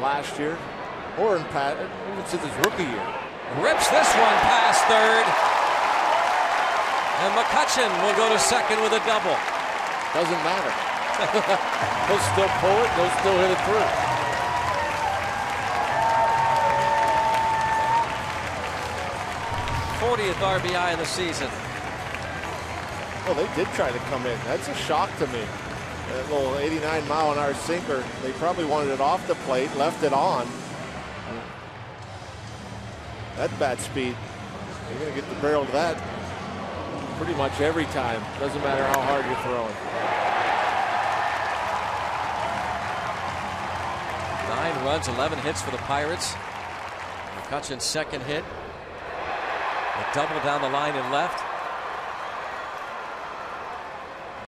last year, or in Pat, even since his rookie year. Rips this one past third. And McCutchen will go to second with a double. Doesn't matter. he'll still pull it. He'll still hit it through. Fortieth RBI in the season. Well, they did try to come in. That's a shock to me. That little 89 mile an hour sinker. They probably wanted it off the plate, left it on. That bat speed, you're going to get the barrel to that pretty much every time. Doesn't matter how hard you're throwing. Nine runs, 11 hits for the Pirates. McCutchen's second hit. A double down the line and left.